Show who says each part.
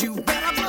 Speaker 1: You better